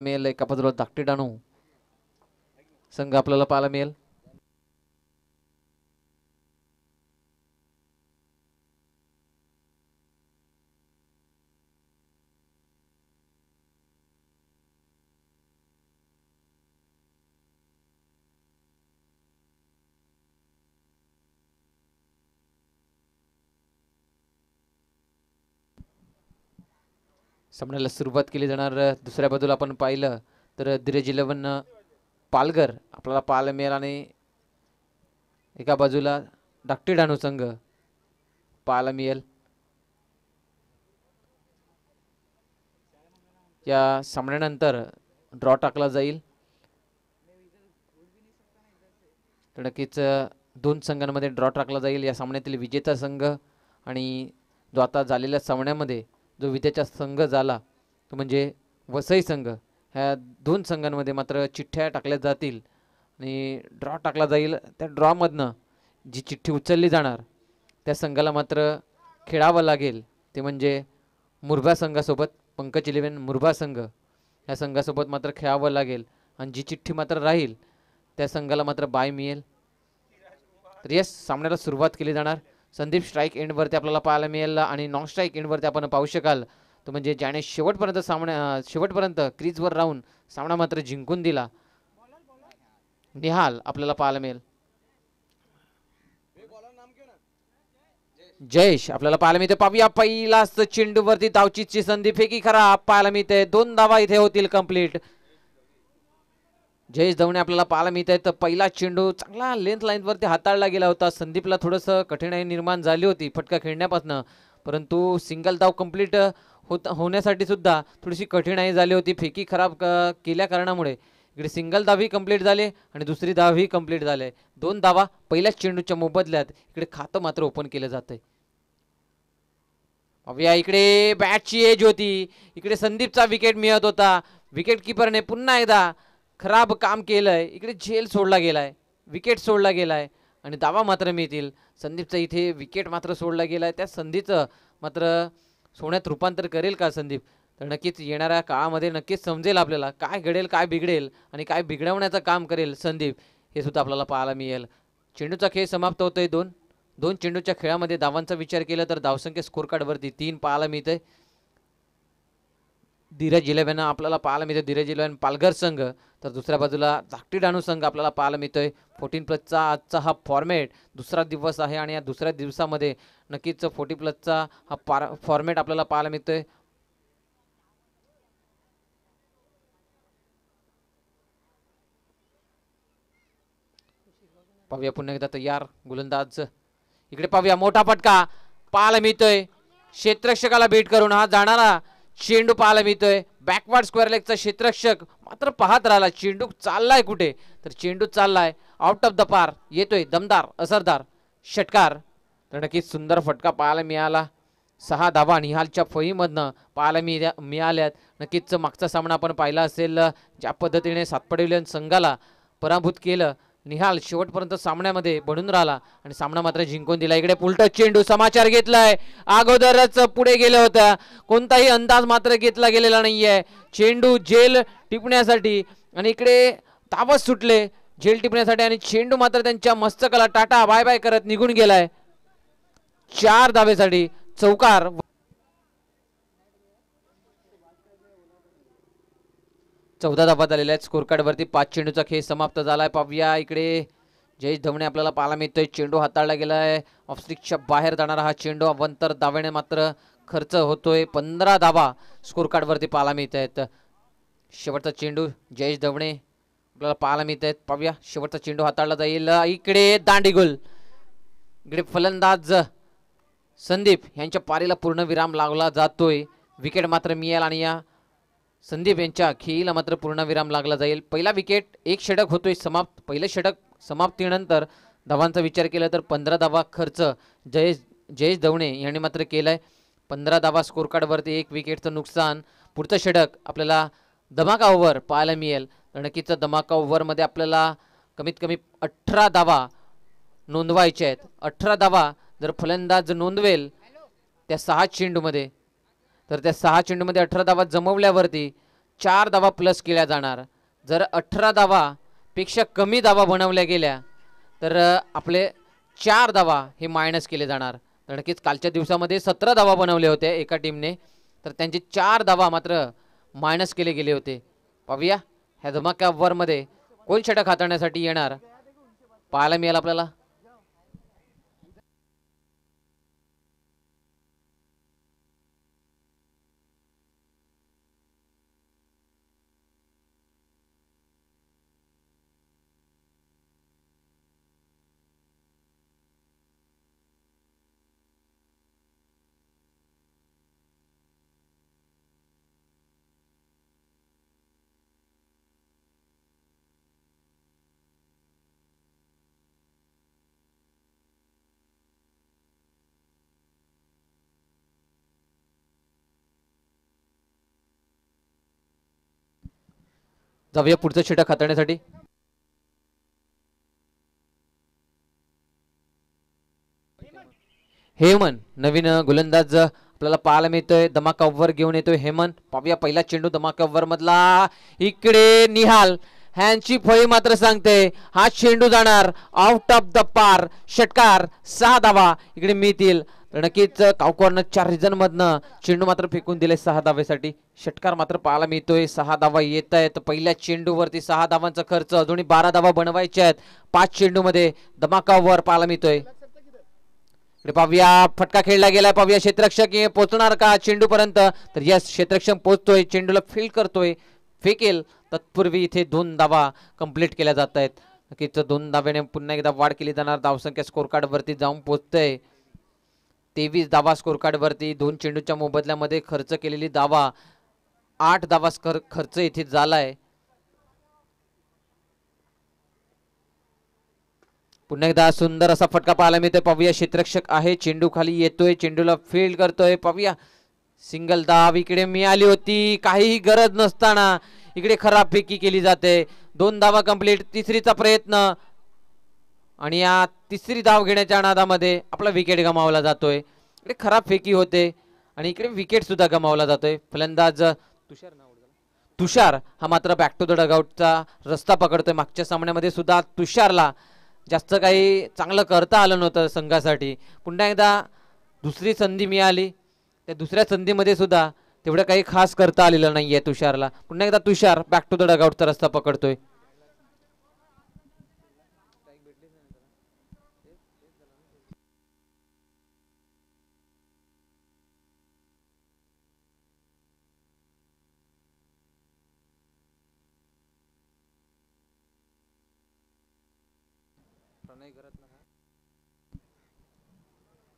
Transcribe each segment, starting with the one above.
मिळेल एका बाजूला धाकटी डाणू. संघ आपल्याला पाहायला मिळेल. सामन्याला सुरुवात केली जाणार दुसऱ्या बाजूला आपण पाहिलं तर धीरज इलेव्हन पालघर आपल्याला पाहायला मिळेल आणि एका बाजूला धाकटी डाणू संघ पाहायला मिळेल. या सामन्यानंतर ड्रॉ टाकला जाईल. तर नक्कीच दोन संघांमध्ये ड्रॉ टाकला जाईल. या सामन्यातील विजेता संघ आणि जो आता झालेल्या सामन्यामध्ये जो विद्याचा संघ झाला तो म्हणजे वसई संघ. ह्या दोन संघांमध्ये मात्र चिठ्ठ्या टाकल्या जातील आणि ड्रॉ टाकला जाईल. त्या ड्रॉमधनं जी चिठ्ठी उचलली जाणार त्या संघाला मात्र खेळावं लागेल. ते म्हणजे मुरभा संघासोबत पंकज इलेव्हन मुरभा संघ ह्या संघासोबत मात्र खेळावं लागेल. आणि जी चिठ्ठी मात्र राहील त्या संघाला मात्र बाय मिळेल. तर यस सामन्याला सुरुवात केली जाणार. संदीप स्ट्राईक एंडवरती आपल्याला पाहायला मिळेल आणि नॉन स्ट्राईक एंडवरती आपण पाहू शकाल. तो म्हणजे ज्याने शेवटपर्यंत सामना शेवटपर्यंत क्रीजवर राहून सामना मात्र जिंकून दिला. निहाल आपल्याला पाहायला मिळेल. जयेश आपल्याला पाहायला मिळते. पाहूया पहिलाच चेंडूवरती धावचीची संधी फेकी खरा? पाहायला मिळते. दोन धावा इथे होतील कंप्लीट जयेश धवणे आपल्याला पाहायला मिळत आहे. तर पहिला चेंडू चांगला लेंथ लाईनवरती हाताळला गेला होता. संदीपला थोडंसं कठीणाई निर्माण झाली होती फटका खेळण्यापासून. परंतु सिंगल धाव कंप्लीट होत होण्यासाठी सुद्धा थोडीशी कठीणाई झाली होती. फेकी खराब केल्या कारणामुळे. इकडे सिंगल धावही कंप्लीट झाले आणि दुसरी धावही कंप्लीट झाले. दोन धावा पहिल्याच चेंडूच्या मोबदल्यात. इकडे खातं मात्र ओपन केलं जात आहे इकडे बॅटची एज होती. इकडे संदीपचा विकेट मिळत होता. विकेट किपरने पुन्हा एकदा खराब काम केलंय. इकडे झेल सोडला गेलाय विकेट सोडला गेलाय आणि दावा मात्र मिळतील. संदीपचा इथे विकेट मात्र सोडला गेलाय. त्या संधीचं मात्र सोन्यात रूपांतर करेल का संदीप? तर नक्कीच येणाऱ्या काळामध्ये नक्कीच समजेल आपल्याला काय घडेल काय बिघडेल आणि काय बिघडवण्याचं काम करेल संदीप. हे सुद्धा आपल्याला पाहायला मिळेल. चेंडूचा खेळ समाप्त होतोय दोन. दोन चेंडूच्या खेळामध्ये धावांचा विचार केला तर धावसंख्या स्कोर कार्डवरती तीन पाहायला मिळतंय. धीरज इलेव्हन आपल्याला पाहायला मिळतं धीरज इलेव्हन पालघर संघ तर दुसऱ्या बाजूला धाकटी डाणू संघ आपल्याला पाहायला मिळतोय. फोर्टीन प्लसचा आजचा हा फॉर्मॅट दुसरा दिवस आहे आणि या दुसऱ्या दिवसामध्ये नक्कीच फोर्टी प्लसचा हा पार फॉर्मॅट आपल्याला पाहायला मिळतोय. पाहूया पुन्हा एकदा तयार गोलंदाज. इकडे पाहूया मोठा फटका. पाहायला मिळतोय. क्षेत्रक्षकाला भेट करून हा जाणारा चेंडू पाहायला मिळतोय. बॅकवर्ड स्क्वेअर लेगचा क्षेत्ररक्षक मात्र पाहत राहिला चेंडू चाललाय कुठे? तर चेंडू चाललाय आउट ऑफ द पार येतोय दमदार असरदार. षटकार. तर नक्कीच सुंदर फटका पाहायला मिळाला. सहा धावा निहालच्या फळीमधनं पाहायला मिळ्या मिळाल्यात. नक्कीच मागचा सामना आपण पाहिला असेल. ज्या पद्धतीने सातपडिलियन संघाला पराभूत केलं निहाल शेवटपर्यंत सामन्यामध्ये बनून राहिला. आणि सामना मात्र जिंकून दिला. इकडे पुलट चेंडू समाचार घेतलाय. अगोदरच पुढे गेलं होतं कोणताही अंदाज मात्र घेतला गेलेला नाहीये. चेंडू जेल टिपण्यासाठी आणि इकडे ताबत सुटले. जेल टिपण्यासाठी आणि चेंडू मात्र त्यांच्या मस्तकाला टाटा बाय बाय करत निघून गेलाय. चार धावेसाठी चौकार चौदा धाबा झालेल्या आहेत. स्कोर कार्डवरती पाच चेंडूचा खेळ समाप्त झालाय. पाहूया इकडे. जयेश धवणे आपल्याला पाहायला मिळतोय. चेंडू हाताळला गेलाय. ऑफस्टिकच्या बाहेर जाणारा हा चेंडू अवंतर धावेने मात्र खर्च होतोय. पंधरा धाबा स्कोर कार्डवरती पाहायला मिळत आहेत शेवटचा चेंडू जयेश धवणे आपल्याला पाहायला मिळत आहेत पाहूया. शेवटचा चेंडू हाताळला जाईल. इकडे दांडीगुल. इकडे फलंदाज संदीप यांच्या पारीला पूर्ण विराम लावला जातोय. विकेट मात्र मिळेल आणि या संदीप यांच्या खेळीला मात्र पूर्ण विराम लागला जाईल. पहिला विकेट एक षटक होतोय समाप्त पहिलं षटक समाप्तीनंतर धावांचा विचार केला तर पंधरा धावा खर्च जयेश जयेश धवणे यांनी मात्र केलाय. पंधरा धावा स्कोरकार्डवरती एक विकेटचं नुकसान पुढचं षटक आपल्याला धमाका ओव्हर पाहायला मिळेल. तर नक्कीच धमाका ओव्हरमध्ये आपल्याला कमीत कमी अठरा धावा नोंदवायच्या आहेत. अठरा धावा जर फलंदाज नोंदवेल त्या सहा चेंडूमध्ये तर त्या सहा चेंडूमध्ये अठरा धावा जमवल्यावरती चार धावा प्लस केल्या जाणार. जर अठरा धावा पेक्षा कमी धावा बनवल्या गेल्या तर आपले चार धावा हे मायनस केले जाणार. तर नक्कीच कालच्या दिवसामध्ये सतरा धावा बनवले होते एका टीमने तर त्यांचे चार धावा मात्र मायनस केले गेले होते. पाहूया ह्या धमाक्या ओव्हरमध्ये कोण षटक हाताळण्यासाठी येणार. पाहायला मिळेल आपल्याला. जाऊया पुढचं षटक हाताळण्यासाठी हेमन नवीन गोलंदाज आपल्याला पाहायला मिळतोय. धमाका घेऊन येतोय हेमन पाहूया पहिला चेंडू धमाका मधला. इकडे निहाल. ह्यांची फळी मात्र सांगते. हा चेंडू जाणार आउट ऑफ द पार षटकार सहा धावा. इकडे मिळतील. तर नक्कीच कावकॉर्नर चार रिझन मधनं चेंडू मात्र फेकून दिले सहा धावेसाठी. षटकार मात्र पाहायला मिळतोय. सहा धावा येत आहेत. पहिल्या चेंडूवरती सहा धावांचा खर्च अजूनही बारा धावा बनवायच्या आहेत. पाच चेंडूमध्ये धमाकावर पाहायला मिळतोय. पाहूया फटका खेळला गेलाय. पाहूया क्षेत्रक्षक पोहोचणार का चेंडू पर्यंत तर यस क्षेत्रक्षक पोहोचतोय. चेंडूला फील करतोय. फेकेल. तत्पूर्वी इथे दोन धावा कंप्लीट केल्या जात आहेत. नक्कीच दोन धाव्याने पुन्हा एकदा वाढ केली जाणार. धावसंख्या स्कोर कार्ड वरती जाऊन पोहोचतंय. तेवीस धावा स्कोरकार्डवरती दोन चेंडूच्या मोबदल्यामध्ये खर्च केलेली दावा आठ धावा स्कर- खर्च इथे झालाय. पुन्हा एकदा सुंदर असा फटका पाहायला मिळतोय. पाहूया क्षेत्रक्षक आहे चेंडू खाली येतोय चेंडूला फील्ड करतोय. पाहूया सिंगल दाव इकडे मिळाली होती. काहीही गरज नसताना इकडे खराब फेकी केली जाते. दोन धावा कंप्लीट तिसरीचा प्रयत्न. आणि या तिसरी धाव घेण्याच्या अनादामध्ये आपला विकेट गमावला जातोय. इकडे खराब फेकी होते आणि इकडे विकेट सुद्धा गमावला जातोय. फलंदाज तुषार तुषार हा मात्र बॅक टू द डगआउटचा रस्ता पकडतोय. मागच्या सामन्यामध्ये सुद्धा तुषारला जास्त काही चांगलं करता आलं नव्हतं संघासाठी. पुन्हा एकदा दुसरी संधी मिळाली. त्या दुसऱ्या संधीमध्ये सुद्धा तेवढं काही खास करता आलेलं नाही आहे तुषारला. पुन्हा एकदा तुषार बॅक टू द डगआउटचा रस्ता पकडतोय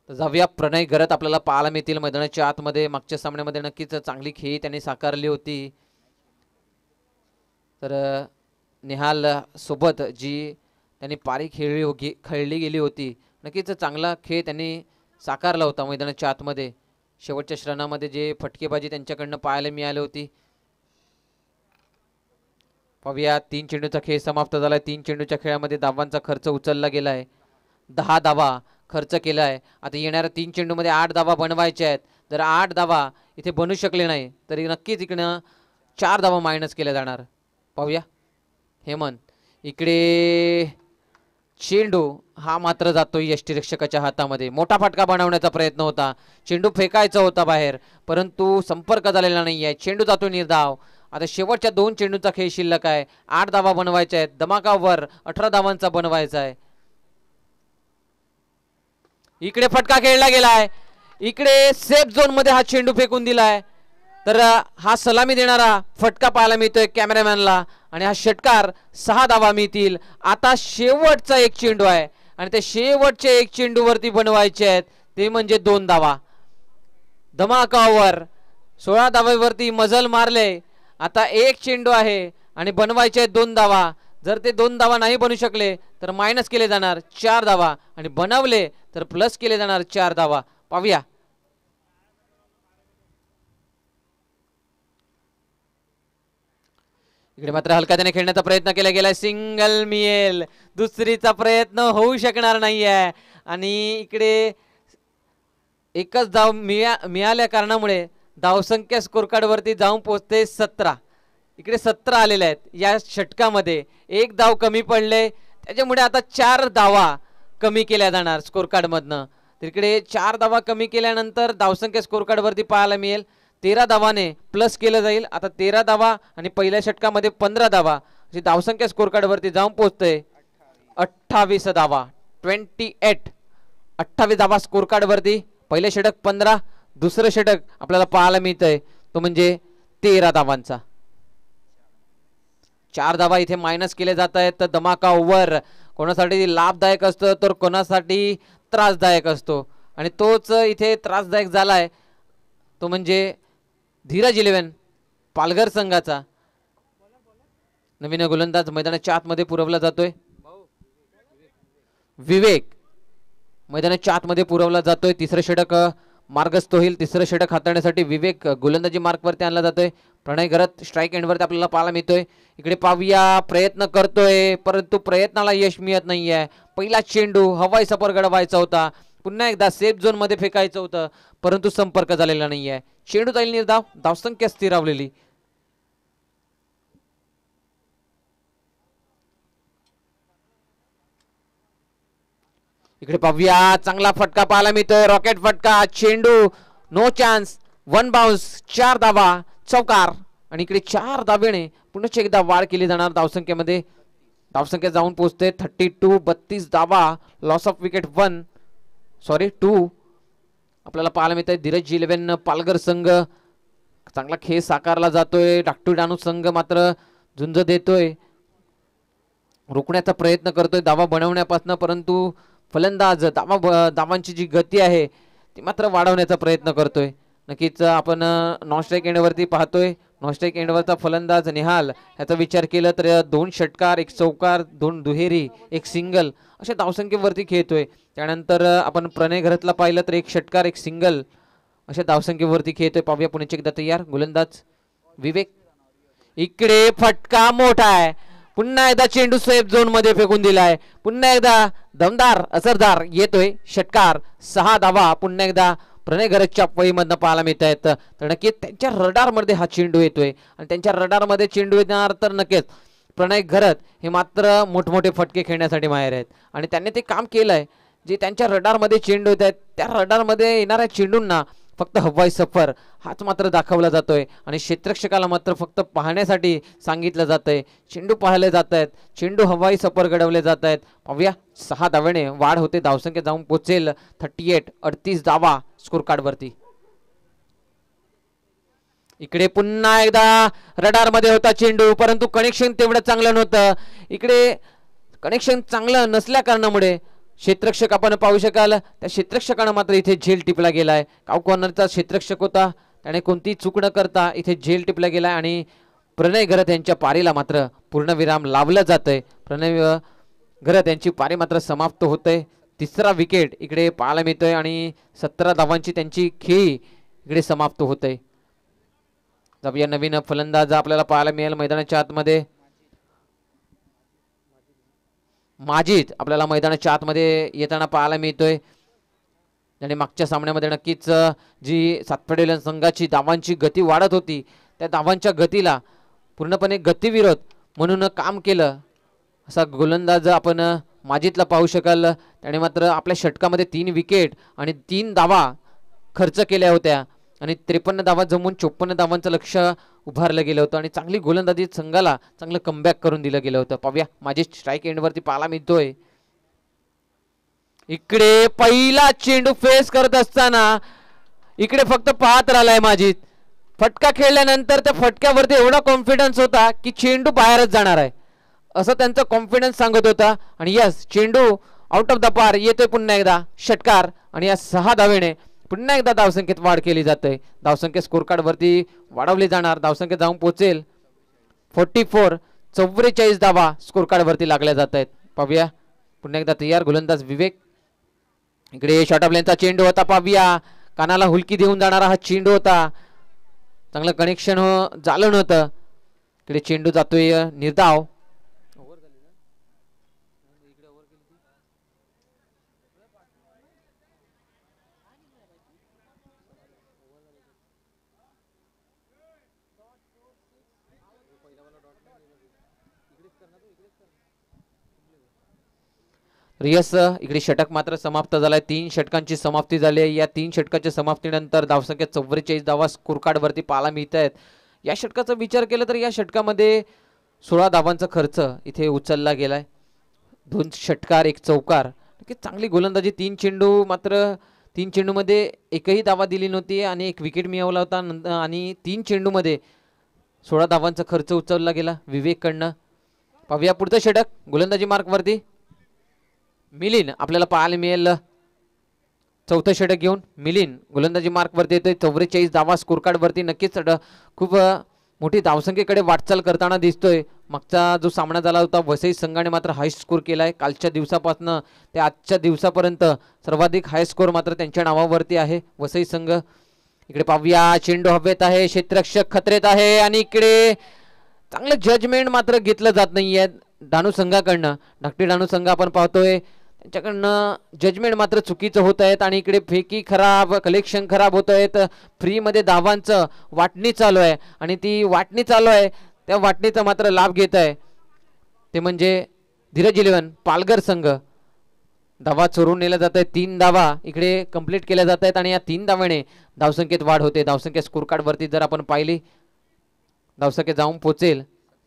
तर जाऊया. प्रणय घरत आपल्याला पाहायला मिळतील. मैदानाच्या आतमध्ये मागच्या सामन्यामध्ये नक्कीच चांगली खेळी त्यांनी साकारली होती. तर निहाल सोबत जी त्यांनी पारी खेळली होगी खेळली गेली होती नक्कीच चांगला खेळ त्यांनी साकारला होता मैदानाच्या आतमध्ये. शेवटच्या श्रणामध्ये जे फटकेबाजी त्यांच्याकडनं पाहायला मिळाली होती. पाहूया तीन चेंडूचा खेळ समाप्त झालाय. तीन चेंडूच्या खेळामध्ये धावांचा खर्च उचलला गेलाय. दहा धावा खर्च केला आहे. आता येणाऱ्या तीन चेंडूमध्ये आठ धावा बनवायच्या आहेत. जर आठ धावा इथे बनू शकले नाही तरी नक्कीच इकडनं चार धावा मायनस केल्या जाणार. पाहूया. हेमंत. इकडे चेंडू हा मात्र जातोय यष्टीरक्षकाच्या हातामध्ये. मोठा फटका बनवण्याचा प्रयत्न होता. चेंडू फेकायचा होता बाहेर परंतु संपर्क झालेला नाही आहे चेंडू जातो निर्धाव. आता शेवटच्या दोन चेंडूचा खेळ शिल्लक आहे. आठ धावा बनवायच्या आहेत. धमाकावर अठरा धावांचा बनवायचा आहे. इकडे फटका खेळला गेलाय. इकडे सेफ झोनमध्ये हा चेंडू फेकून दिलाय. तर हा सलामी देणारा फटका पाहायला मिळतोय कॅमेरामॅनला आणि हा षटकार सहा धावा मिळतील. आता शेवटचा एक चेंडू आहे. आणि त्या शेवटच्या एक चेंडूवरती बनवायचे आहेत. ते म्हणजे दोन धावा. धमाकावर सोळा धाव्यावरती मजल मारले. आता एक चेंडू आहे. आणि बनवायचे आहेत दोन धावा. जर ते दोन धावा नाही बनू शकले तर मायनस केले जाणार चार धावा आणि बनवले तर प्लस केले जाणार चार धावा पाहूया. इकडे मात्र हलका त्याने खेळण्याचा प्रयत्न केला गेलाय. सिंगल मिळेल दुसरीचा प्रयत्न होऊ शकणार नाहीये. आणि इकडे एकच धाव मिळा मिळाल्या कारणामुळे धावसंख्या स्कोर वरती जाऊन पोहोचते सतरा. इकडे सतरा आलेले आहेत. या षटकामध्ये एक धाव कमी पडले. त्याच्यामुळे आता चार धावा कमी केल्या जाणार स्कोर कार्डमधनं तिकडे चार धावा कमी केल्यानंतर धावसंख्या स्कोर कार्डवरती पाहायला मिळेल. तेरा धावाने प्लस केलं जाईल. आता तेरा धावा आणि पहिल्या षटकामध्ये पंधरा धावा. अशी धावसंख्या स्कोर कार्डवरती जाऊन पोहोचते अठ्ठावीस धावा. ट्वेंटी एट अठ्ठावीस धावा स्कोर कार्डवरती पहिले षटक पंधरा. दुसरं षटक आपल्याला पाहायला मिळतंय. तो म्हणजे तेरा धावांचा. चार धावा इथे मायनस केले जात आहेत. तर धमाका ओव्हर कोणासाठी लाभदायक असतो तर कोणासाठी त्रासदायक असतो. आणि तोच इथे त्रासदायक झालाय तो म्हणजे धीरज इलेव्हन पालघर संघाचा. नवीन गोलंदाज मैदानाच्या आतमध्ये पुरवला जातोय. विवेक मैदानाच्या आतमध्ये पुरवला जातोय. तिसरं षटक मार्गस्थ होईल. तिसरं षटक हाताळण्यासाठी विवेक गोलंदाजी मार्कवरती आणला जातोय. प्रणय घरत स्ट्राईक एंडवरती आपल्याला पाहायला मिळतोय. इकडे पाहूया प्रयत्न करतोय परंतु प्रयत्नाला यश मिळत नाहीये. पहिला चेंडू हवाई सफर घडवायचा होता. पुन्हा एकदा सेफ झोनमध्ये फेकायचं होतं परंतु संपर्क झालेला नाहीये. चेंडू जाईल निर्धाव धावसंख्या स्थिरावलेली इकडे पाहूया चांगला फटका पाहायला मिळतोय. रॉकेट फटका चेंडू नो चान्स वन बाउन्स चार धावा. चौकार. आणि इकडे चार धावेने पुन्हा एकदा वाढ केली जाणार धावसंख्येमध्ये. धावसंख्या जाऊन पोहोचते. थर्टी टू बत्तीस धावा loss of wicket one sorry two आपल्याला पाहायला मिळतंय धीरज इलेव्हन पालघर संघ. चांगला खेळ साकारला जातोय. डाकटू डानू संघ मात्र झुंज देतोय. रोखण्याचा प्रयत्न करतोय दावा बनवण्यापासून परंतु फलंदाज दावा ब- दावांची जी गती आहे ती मात्र वाढवण्याचा प्रयत्न करतोय. नक्कीच आपण नॉनस्ट्राईक एंडवरती पाहतोय. नॉनस्ट्राईक एंडवरचा फलंदाज निहाल. ह्याचा विचार केला तर दोन षटकार एक चौकार दोन दुहेरी एक सिंगल अशा धावसंख्येवरती खेळतोय. त्यानंतर आपण प्रणय घरातला पाहिलं तर एक षटकार एक सिंगल अशा धावसंख्येवरती खेळतोय. पाहूया पुण्याची एकदा तयार गोलंदाज विवेक. इकडे फटका मोठा आहे. पुन्हा एकदा चेंडू सेफ झोनमध्ये फेकून दिलाय. पुन्हा एकदा दमदार असरदार येतोय षटकार. सहा धावा. पुन्हा एकदा प्रणय गरजच्या पळीमधनं पाहायला मिळत आहेत तर नक्कीच त्यांच्या रडारमध्ये हा चेंडू येतोय. आणि त्यांच्या रडारमध्ये चेंडू येणार तर नक्कीच प्रणय घरत हे मात्र मोठमोठे फटके खेळण्यासाठी माहेर आहेत. आणि त्यांनी ते काम केलंय. जे त्यांच्या रडारमध्ये चेंडू येत आहेत त्या रडारमध्ये येणाऱ्या चेंडूंना फक्त हवाई सफर हाच मात्र दाखवला जातोय. आणि क्षेत्रक्षकाला मात्र फक्त पाहण्यासाठी सांगितलं जातंय. चेंडू पाहिले जात आहेत चेंडू हवाई सफर घडवले जात आहेत पाहूया सहा धावेने वाढ होते. धावसंख्या जाऊन पोचेल. थर्टी एट अडतीस धावा. स्कोर कार्डवरती इकडे पुन्हा एकदा रडारमध्ये होता चेंडू परंतु कनेक्शन तेवढं चांगलं नव्हतं. इकडे कनेक्शन चांगलं नसल्या कारणामुळे क्षेत्रक्षक आपण पाहू शकाल. त्या क्षेत्रक्षकानं मात्र इथे झेल टिपला गेलाय. काव कॉर्नरचा होता. त्याने कोणती चूक न करता इथे झेल टिपला गेलाय आणि प्रणय घरत यांच्या पारीला मात्र पूर्णविराम लावलं जातंय. प्रणय घरत यांची पारी मात्र समाप्त होतंय. तिसरा विकेट इकडे पाहायला मिळतोय आणि सतरा धावांची त्यांची खेळी इकडे समाप्त होत होतंय. जाऊया नवीन फलंदाज आपल्याला पाहायला मिळेल मैदानाच्या आतमध्ये. माजीद आपल्याला मैदानाच्या आतमध्ये येताना पाहायला मिळतोय. आणि मागच्या सामन्यामध्ये नक्कीच जी सातपडेल संघाची धावांची गती वाढत होती त्या धावांच्या गतीला पूर्णपणे गतिविरोध म्हणून काम केलं. असा गोलंदाज आपण माजीतला पाहू शकाल. त्याने मात्र आपल्या षटकामध्ये तीन विकेट आणि तीन धावा खर्च केल्या होत्या. आणि त्रेपन्न धावा जमून चोपन्न धावांचं लक्ष उभारलं गेलं होतं. आणि चांगली गोलंदाजी संघाला चांगलं कमबॅक करून दिलं गेलं होतं. पाहूया माझी स्ट्राईक एंडवरती पाहायला मिळतोय. इकडे पहिला चेंडू फेस करत असताना इकडे फक्त पाहत राहिलाय माझी फटका खेळल्यानंतर त्या फटक्यावरती एवढा कॉन्फिडन्स होता की चेंडू बाहेरच जाणार आहे. असं त्यांचा कॉन्फिडन्स सांगत होता. आणि यस चेंडू आउट ऑफ द पार येतोय पुन्हा एकदा. षटकार. आणि या सहा धावेने पुन्हा एकदा धावसंख्येत वाढ केली जाते. धावसंख्या स्कोर कार्ड वरती वाढवली जाणार. धावसंख्या जाऊन पोहोचेल. फोर्टी फोर चव्वेचाळीस धावा स्कोर कार्ड वरती लागल्या जात आहेत. पाहूया. पुन्हा एकदा तयार गोलंदाज विवेक. इकडे शॉर्ट ऑफ लेनचा चेंडू होता. पाहूया. कानाला हुलकी देऊन जाणारा हा चेंडू होता. चांगलं कनेक्शन हो, झालं नव्हतं. इकडे चेंडू जातोय निर्धाव. रियस इकडे षटक मात्र समाप्त झालाय. तीन षटकांची समाप्ती झाली आहे. या तीन षटकाच्या समाप्तीनंतर धावसंख्या चव्वेचाळीस धावा स्कोर पाहायला मिळत आहेत. या षटकाचा विचार केला तर या षटकामध्ये सोळा धावांचा खर्च इथे उचलला गेलाय. दोन षटकार एक चौकार. चांगली गोलंदाजी. तीन चेंडू मात्र तीन चेंडूमध्ये एकही धावा दिली नव्हती आणि एक विकेट मिळवला होता. नंतर आणि तीन चेंडूमध्ये सोळा धावांचा खर्च उचलला गेला. विवेककडनं. पाहूया पुढचं षटक. गोलंदाजी मार्कवरती मिलिन आपल्याला पाहायला मिळेल. चौथं षटक घेऊन मिलिन गोलंदाजी मार्कवरती येतोय. चौवेचाळीस धावा स्कोरकार्डवरती नक्कीच खूप मोठी धावसंख्येकडे वाटचाल करताना दिसतोय. मागचा जो सामना झाला होता वसई संघाने मात्र हाय स्कोर आहे कालच्या दिवसापासून ते आजच्या दिवसापर्यंत सर्वाधिक हाय स्कोर मात्र त्यांच्या नावावरती आहे. वसई संघ इकडे पाहूया. चेंडू हवेत आहे क्षेत्ररक्षक खतरेत आहे आणि इकडे चांगलं जजमेंट मात्र घेतलं जात नाहीये. डाणू संघाकडनं. धाकटी डाणू संघ आपण पाहतोय. त्यांच्याकडनं जजमेंट मात्र चुकीचं होत आहेत आणि इकडे फेकी खराब कलेक्शन खराब होत आहेत. फ्रीमध्ये धावांचं वाटणी चालू आहे आणि ती वाटणी चालू आहे. त्या वाटणीचा मात्र लाभ घेत आहे. ते म्हणजे धीरज इलेव्हन पालघर संघ. धावा चोरून नेल्या जात आहेत तीन धावा इकडे कंप्लीट केल्या जात आहेत आणि या तीन धावाने धावसंख्येत वाढ होते. धावसंख्या स्कोर कार्डवरती जर आपण पाहिली धावसंख्या जाऊन पोचेल.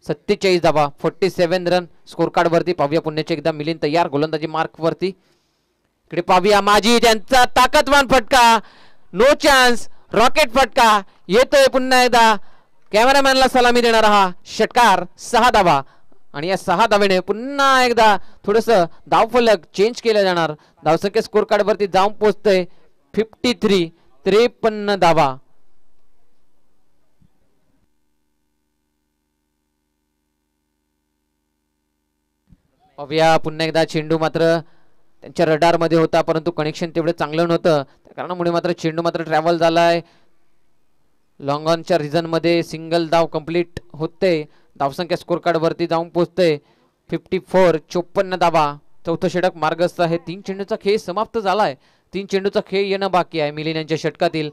सत्तेचाळीस धावा फोर्टी सेव्हन रन स्कोर कार्डवरती पाहूया. पुण्याचे एकदा मिलिंद तयार गोलंदाजी मार्कवरती इकडे पाहूया माझी त्यांचा ताकदवान फटका. नो चान्स रॉकेट फटका. येतोय पुन्हा एकदा. कॅमेरामॅनला सलामी देणारा हा षटकार सहा धावा. आणि या सहा धावेने पुन्हा एकदा थोडस धावफलक चेंज केलं जाणार. धावसंख्या स्कोर कार्डवरती जाऊन पोचतोय फिफ्टी थ्री त्रेपन्न धावा. पाहूया. पुन्हा एकदा चेंडू मात्र त्यांच्या रडारमध्ये होता परंतु कनेक्शन तेवढं चांगलं नव्हतं. त्या कारणामुळे मात्र चेंडू मात्र ट्रॅव्हल झालाय. लॉंग ऑनच्या रिझनमध्ये सिंगल धाव कंप्लीट होते. धावसंख्या स्कोर कार्डवरती जाऊन पोचते फिफ्टी फोर चोपन्न धावा. चौथं षटक मार्गस्थ आहे. तीन चेंडूचा खेळ समाप्त झालाय. तीन चेंडूचा खेळ येणं बाकी आहे. मिलिन यांच्या षटकातील.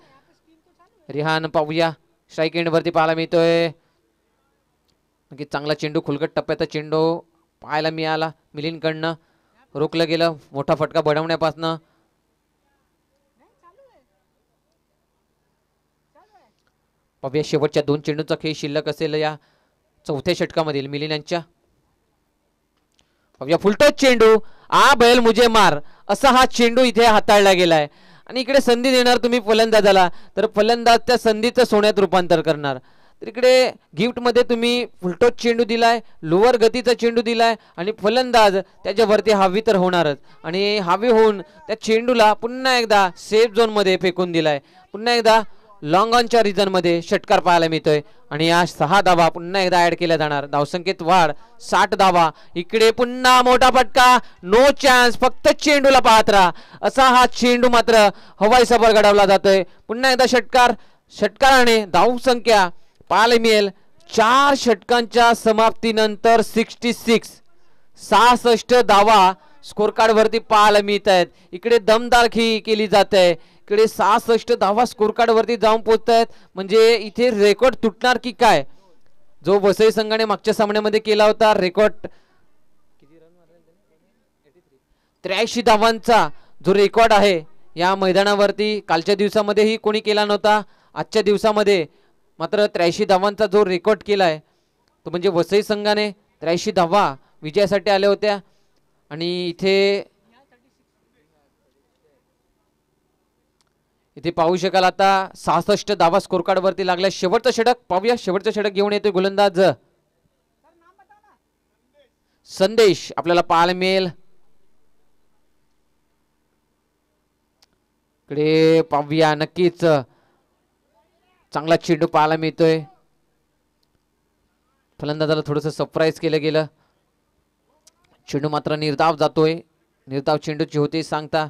रिहान पाहूया. स्ट्राईक एंडवरती पाहायला मिळतोय. नक्की चांगला चेंडू खुलकट टप्प्याचा चेंडू. पाहायला मिळाला. मिलिंदकडनं रोखलं गेलं. मोठा फटका बडवण्यापासनं. पाहूया शेवटच्या दोन चेंडूचा खेळ शिल्लक असेल या चौथ्या षटकामधील मिलिन यांच्या पाहूया फुलटोच चेंडू. आ बैल मुझे मार. असा हा चेंडू इथे हाताळला गेलाय. आणि इकडे संधी देणार तुम्ही फलंदाजाला. तर फलंदाज त्या संधीचं सोन्यात रूपांतर करणार. तर इकडे गिफ्टमध्ये तुम्ही फुलटोच चेंडू दिलाय लोअर गतीचा चेंडू दिलाय आणि फलंदाज त्याच्यावरती हावी तर होणारच. आणि हावी होऊन त्या चेंडूला पुन्हा एकदा सेफ झोनमध्ये फेकून दिलाय. पुन्हा एकदा लॉंग ऑनच्या रिझनमध्ये षटकार पाहायला मिळतोय. आणि या सहा धावा पुन्हा एकदा ऍड केल्या जाणार. धावसंख्येत वाढ साठ धावा. इकडे पुन्हा मोठा फटका. नो चान्स फक्त चेंडूला पाहत राहा. असा हा चेंडू मात्र हवाई सबर घडवला जातोय. पुन्हा एकदा षटकार. षटकाराने धावसंख्या पाहायला मिळेल. चार षटकांच्या समाप्तीनंतर सिक्स्टी सिक्स सहासष्ट धावा स्कोर कार्ड वरती पाहायला मिळत आहेत इकडे दमदार खेळी केली जात. आहे इकडे सहासष्ट धावा स्कोर कार्ड वरती जाऊन पोहोचत आहेत म्हणजे इथे रेकॉर्ड तुटणार की काय? जो वसई संघाने मागच्या सामन्यामध्ये केला होता रेकॉर्ड त्र्याऐंशी धावांचा जो रेकॉर्ड आहे या मैदानावरती कालच्या दिवसामध्येही कोणी केला नव्हता. आजच्या दिवसामध्ये मात्र त्र्याऐंशी धावांचा जो रेकॉर्ड केला आहे तो म्हणजे वसई संघाने त्र्याऐंशी धावा विजयासाठी आल्या होत्या. आणि इथे इथे पाहू शकाल आता सहासष्ट धावा स्कोर कार्ड वरती लागलाय. षटक पाहूया शेवटचा षटक घेऊन येतोय गोलंदाज. संदेश आपल्याला पाहायला मिळेल. इकडे पाहूया नक्कीच. चांगला चेंडू पाहायला मिळतोय. फलंदाजाला थोडस सरप्राईज केलं गेलं. चेंडू मात्र निर्धाव जातोय. निर्धाव चेंडूची होती सांगता.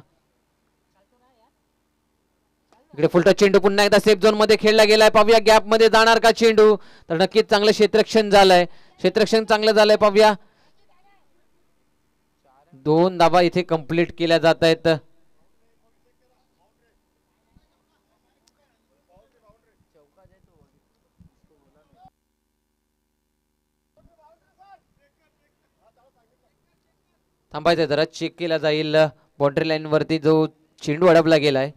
इकडे फुलटा चेंडू पुन्हा एकदा सेफ झोनमध्ये खेळला गेलाय. पाहूया गॅपमध्ये जाणार का चेंडू? तर नक्कीच चांगलं क्षेत्रक्षण झालंय. क्षेत्रक्षण चांगलं झालंय पाहूया. दोन दाबा इथे कंप्लीट केल्या जात आहेत. थांबायचं जरा. चेक केला जाईल. बाउंड्री लाईन वरती जो चेंडू अडपला गेलाय.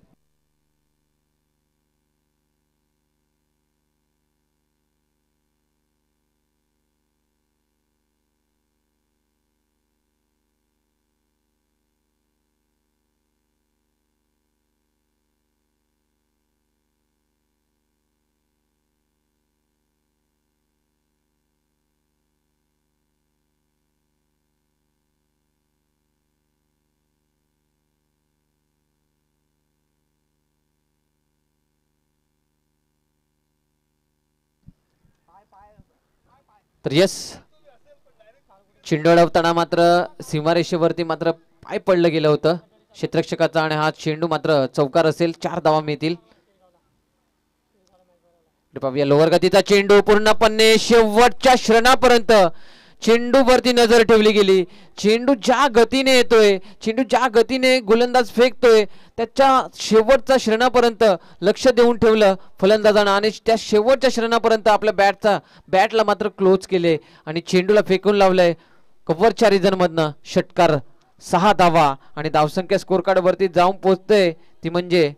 तर यस चेंडू मात्र सीमारेषेवरती मात्र पाय पडलं गेलं होतं. क्षेत्रक्षकाचा आणि हा चेंडू मात्र चौकार असेल चार धावा मिळतील. इकडे लोअर गतीचा चेंडू पूर्णपणे शेवटच्या श्रणापर्यंत चेंडू वरती नजर ठेवली गेली. चेंडू ज्या गतीने येतोय चेंडू ज्या गतीने गोलंदाज फेकतोय त्याच्या शेवटच्या श्रणापर्यंत लक्ष देऊन ठेवलं फलंदाजानं. आणि त्या शेवटच्या शरणापर्यंत आपल्या बॅटचा बॅटला मात्र क्लोज केले आणि चेंडूला फेकून लावलंय कव्वरच्या रिझनमधनं षटकार सहा धावा. आणि धावसंख्या स्कोर कार्ड वरती जाऊन पोहोचते ती म्हणजे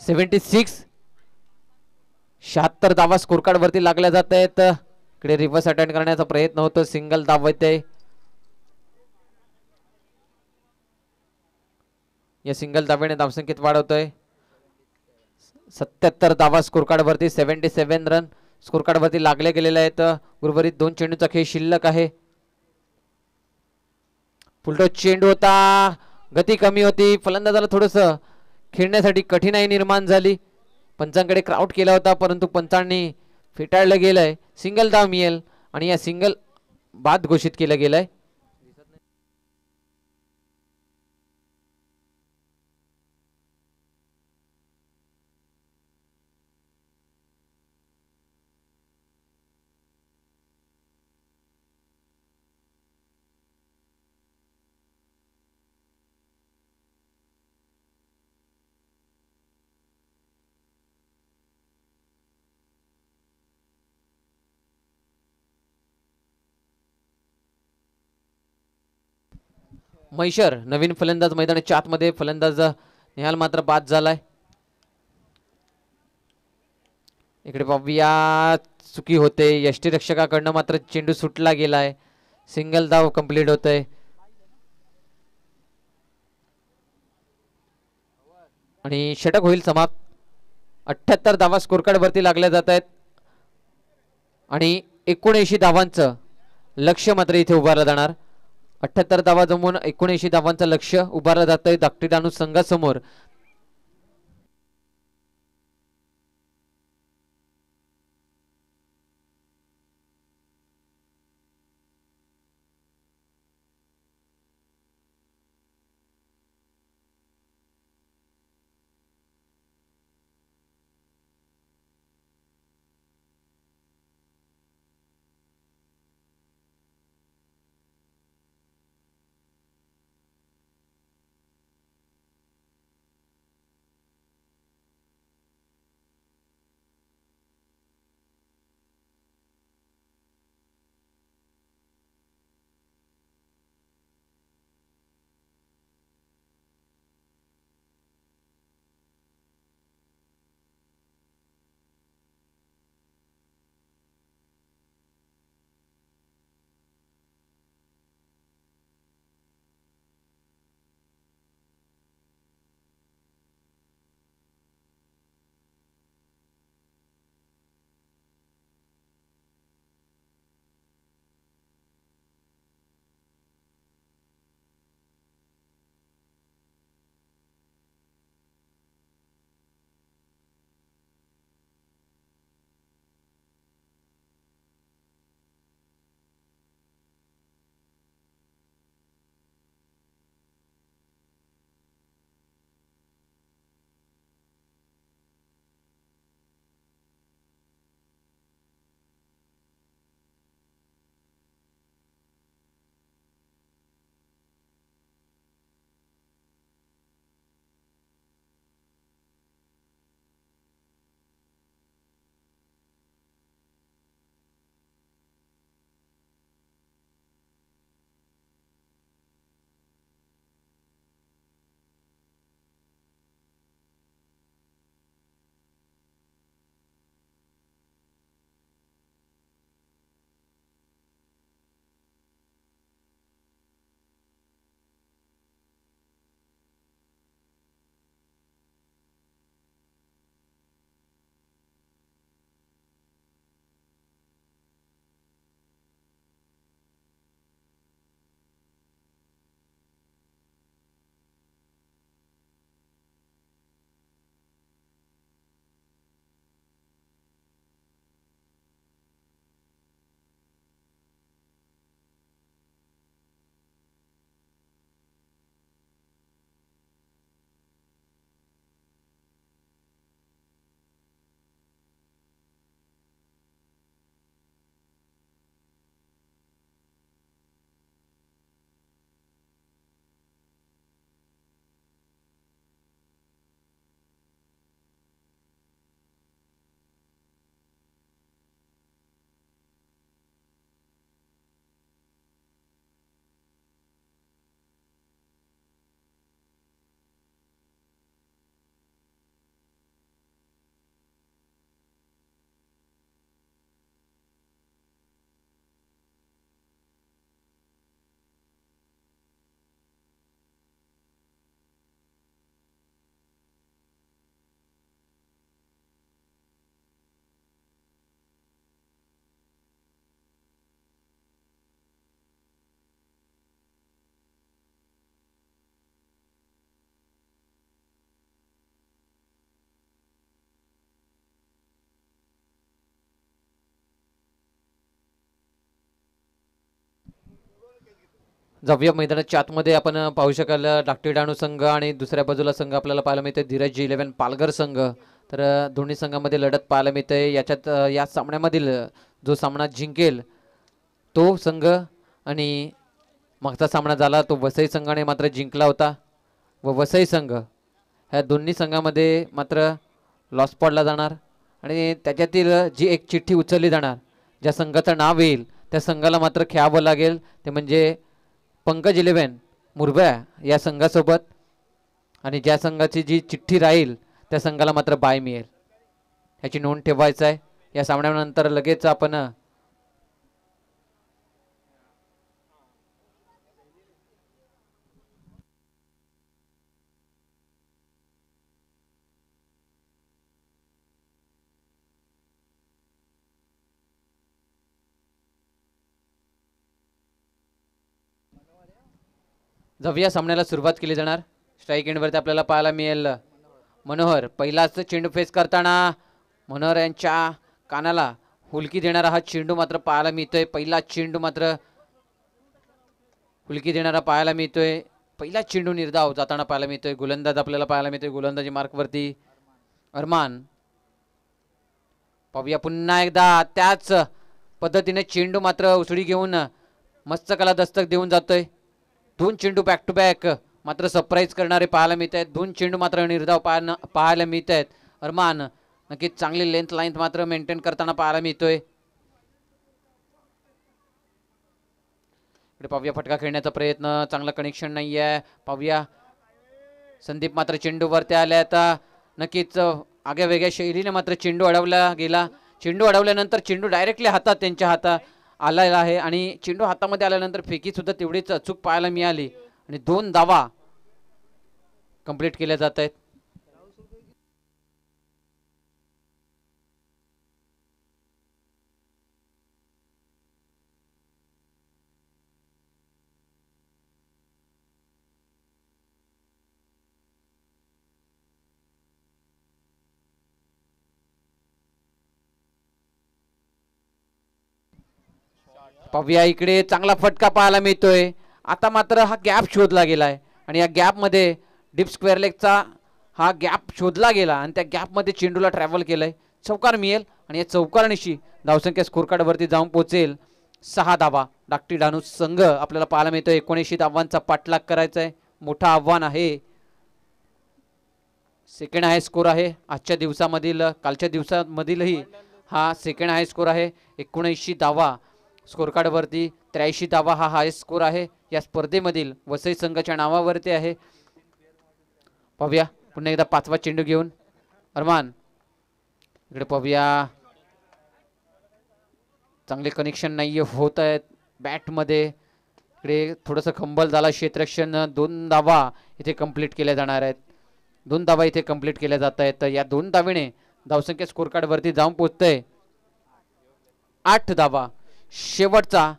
सेवन्टी सिक्स. शहात्तर धावा स्कोर कार्ड वरती लागल्या जात आहेत. इकडे रिव्हर्स अटेंड करण्याचा प्रयत्न होतो. सिंगल धाव येते. या सिंगल धावेने धावसंख्येत वाढवतोय सत्याहत्तर धावा स्कोर कार्ड वरती seventy seven run score card वरती लागले गेलेले आहेत. उर्वरित दोन चेंडूचा खेळ शिल्लक आहे. फुलटो चेंडू होता. गती कमी होती. फलंदाजाला थोडस खेळण्यासाठी कठीणाई निर्माण झाली. पंचांकडे क्राऊट केला होता परंतु पंचांनी फेटाळलं गेलंय. सिंगल धाव मिळेल आणि या सिंगल बाद घोषित केलं गेलंय. मैशर नवीन फलंदाज मैदानाच्या आतमध्ये फलंदाज निहाल मात्र बाद झालाय. इकडे पाहूया चुकी होते. यष्टीरक्षकाकडनं मात्र चेंडू सुटला गेलाय. सिंगल धाव कंप्लीट होतय. आणि षटक होईल समाप्त. अठ्ठ्याहत्तर धावा स्कोर वरती लागल्या जात आहेत. आणि एकोणऐंशी धावांचं लक्ष मात्र इथे उभारलं जाणार. अठ्ठ्याहत्तर धावा जमवून एकोणऐंशी धावांचं लक्ष उभारलं जातं आहे धाकटी संघासमोर. जाऊया मैदानाच्या आतमध्ये आपण पाहू शकाल अ, डाणू संघ आणि दुसऱ्या बाजूला संघ आपल्याला पाहायला मिळते धीरज इलेव्हन पालघर संघ. तर दोन्ही संघामध्ये लढत पाहायला मिळते याच्यात या सामन्यामधील जो सामना जिंकेल तो संघ आणि मागचा सामना झाला तो वसई संघाने मात्र जिंकला होता. व वसई संघ ह्या दोन्ही संघामध्ये मात्र लॉस पडला जाणार आणि त्याच्यातील जी एक चिठ्ठी उचलली जाणार ज्या संघाचं नाव येईल त्या संघाला मात्र खेळावं लागेल. ते म्हणजे पंकज इलेव्हन मुरब्या या संघासोबत. आणि ज्या संघाची जी चिठ्ठी राहील त्या संघाला मात्र बाय मिळेल. ह्याची नोंद ठेवायचं आहे. या सामन्यानंतर लगेच आपण अ, जाऊया सामन्याला सुरुवात केली जाणार. स्ट्राईक एंडवरती आपल्याला पाहायला मिळेल. मनोहर पहिलाच चेंडू फेस करताना मनोहर यांच्या कानाला हुलकी देणारा हा चेंडू मात्र पाहायला मिळतोय. पहिला चेंडू मात्र हुलकी देणारा पाहायला मिळतोय. पहिला चेंडू निर्धाव जाताना पाहायला मिळतोय. गोलंदाज आपल्याला पाहायला मिळतोय. गोलंदाजी मार्कवरती अरमान पाहूया पुन्हा एकदा. त्याच पद्धतीने चेंडू मात्र उसळी घेऊन मस्तकाला दस्तक देऊन जातोय. दोन चेंडू बॅक टू बॅक मात्र सरप्राईज करणारे पाहायला मिळत आहेत. दोन चेंडू मात्र निर्धाव पाहायला पाहायला मिळत आहेत. अरमान नक्कीच चांगली लेंथ लाईन्थ मात्र मेंटेन करताना पाहायला मिळतोय. इकडे पाहूया फटका खेळण्याचा प्रयत्न. चांगला कनेक्शन नाही आहे पाहूया. संदीप मात्र चेंडूवरती आल्या आता. नक्कीच आग्या वेगळ्या शैलीने मात्र चेंडू अडवला गेला. चेंडू अडवल्यानंतर चेंडू डायरेक्टली हातात त्यांच्या हातात आलेला आहे. आणि चेंडू हातामध्ये आल्यानंतर फेकीसुद्धा तेवढीच अचूक पाहायला मिळाली. आणि दोन धावा कंप्लीट केल्या जात आहेत. पाहूया इकडे चांगला फटका पाहायला मिळतोय. आता मात्र हा गॅप शोधला गेलाय. आणि या गॅपमध्ये डीप स्क्वेअर लेगचा हा गॅप शोधला गेला आणि त्या गॅपमध्ये चेंडूला ट्रॅव्हल केलंय. चौकार मिळेल आणि या चौकारनिशी धावसंख्या स्कोरकार्डवरती जाऊन पोहोचेल. सहा धावा. डाकटी डानू संघ आपल्याला पाहायला मिळतो एकोणऐंशी धावांचा पाठलाग करायचा आहे मोठं आव्हान आहे. सेकंड हाय स्कोर आहे. आजच्या दिवसामधील कालच्या दिवसामधीलही हा सेकंड हाय स्कोर आहे. एकोणऐंशी धावा. स्कोरकार्डवरती त्र्याऐंशी धावा हा हाय स्कोर आहे. या स्पर्धेमधील वसई संघाच्या नावावरती आहे. पाहूया. पुन्हा एकदा पाचवा चेंडू घेऊन. अरमान. इकडे पाहूया. चांगले कनेक्शन नाही होत आहेत बॅटमध्ये इकडे थोडंसं खंबल झाला. क्षेत्रक्षण दोन धावा इथे कंप्लीट केल्या जाणार आहेत. दोन धावा इथे कंप्लीट केल्या जात आहेत. तर या दोन धावेने धावसंख्या स्कोरकार्डवरती जाऊन पोचतंय आठ धावा. शेवटचा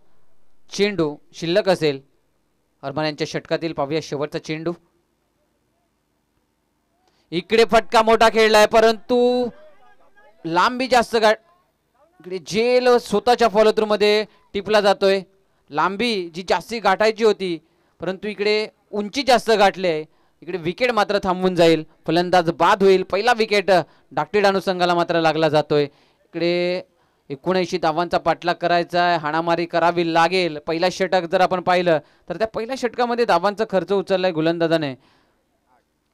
चेंडू शिल्लक असेल. अरमान यांच्या षटकातील पाहूया शेवटचा चेंडू. इकडे फटका मोठा खेळलाय परंतु लांबी जास्त गाठ इकडे जेल स्वतःच्या फॉलोथ्रू मध्ये टिपला जातोय. लांबी जी जास्ती गाठायची होती परंतु इकडे उंची जास्त गाठली आहे. इकडे विकेट मात्र थांबून जाईल. फलंदाज बाद होईल. पहिला विकेट डाकटी डाणू मात्र लागला जातोय. इकडे एकोणऐंशी धावांचा पाठलाग करायचा आहे हाणामारी करावी लागेल. पहिला षटक जर आपण पाहिलं तर त्या पहिल्या षटकामध्ये धावांचा खर्च उचललाय गोलंदाजाने.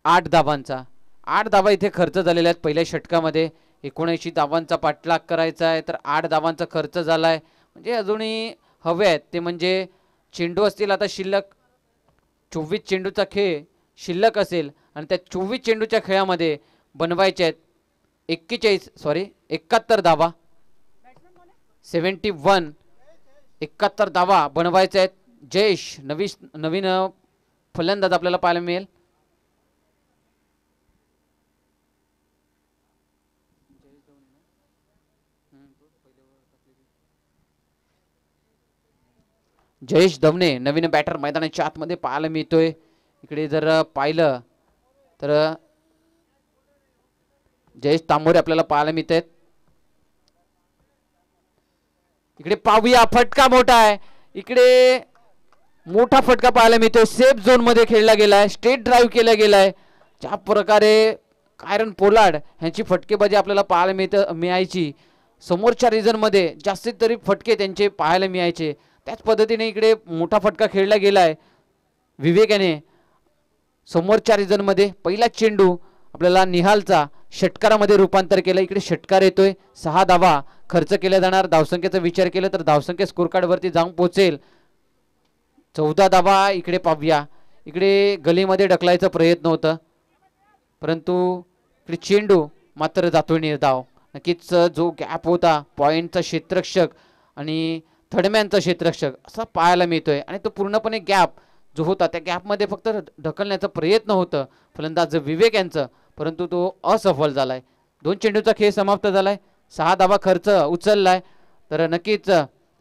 आठ धावांचा. आठ धावा इथे खर्च झालेल्या आहेत पहिल्या षटकामध्ये. एकोणऐंशी धावांचा पाठलाग करायचा आहे तर आठ धावांचा खर्च झाला आहे म्हणजे अजूनही हवे आहेत ते म्हणजे चेंडू असतील आता शिल्लक चोवीस चेंडूचा खेळ शिल्लक असेल आणि त्या चोवीस चेंडूच्या खेळामध्ये बनवायचे आहेत एक्केचाळीस सॉरी एकाहत्तर धावा. सेवन्टी वन एकाहत्तर धावा बनवायचे आहेत. जयेश नवी नवीन फलंदाज आपल्याला पाहायला मिळेल. जयेश धवने नवीन बॅटर मैदानाच्या आतमध्ये पाहायला मिळतोय. इकडे जर पाहिलं तर जयेश तांबोरे आपल्याला पाहायला मिळत आहेत इकडे पाहूया फटका मोठा आहे. इकडे मोठा फटका पाहायला मिळतो. सेफ झोनमध्ये खेळला गेलाय. स्टेट ड्राईव्ह केला गेलाय. ज्या प्रकारे कायरन पोलार्ड ह्यांची फटकेबाजी आपल्याला पाहायला मिळत मिळायची. समोरच्या रिझनमध्ये जास्तीत तरी फटके त्यांचे पाहायला मिळायचे. त्याच पद्धतीने इकडे मोठा फटका खेळला गेलाय. आहे विवेकाने समोरच्या रिझनमध्ये पहिला चेंडू आपल्याला निहालचा षटकारामध्ये रूपांतर केलं. इकडे षटकार येतोय. सहा धावा. खर्च केला जाणार धावसंख्येचा विचार केला तर धावसंख्या स्कोर कार्डवरती जाऊन पोहोचेल. चौदा दाबा इकडे पाहूया. इकडे गलीमध्ये ढकलायचा प्रयत्न होता. परंतु इकडे चेंडू मात्र जातोय निर्धाव. नक्कीच जो गॅप होता पॉईंटचा क्षेत्रक्षक आणि थडम्यांचा क्षेत्रक्षक असा पाहायला मिळतोय. आणि तो पूर्णपणे गॅप जो होता त्या गॅपमध्ये फक्त ढकलण्याचा प्रयत्न होतं. फलंदाज विवेक यांचं परंतु तो असफल झालाय. दोन चेंडूचा खेळ समाप्त झालाय. सहा धावा खर्च उचललाय. तर नक्कीच